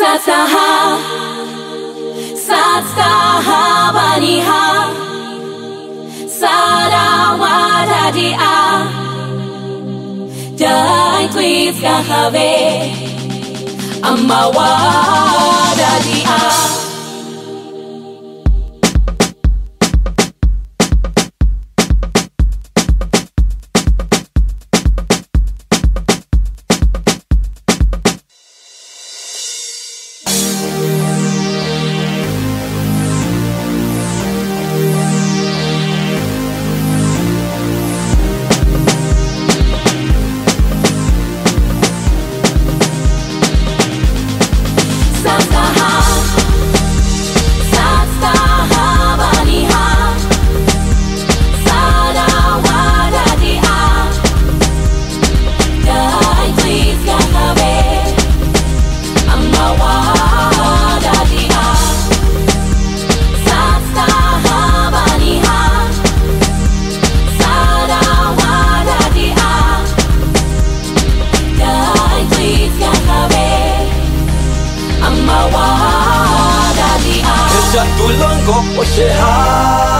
Satsaha Satsahabaniha Sarawadadia Dai Quis Kahave 我学好。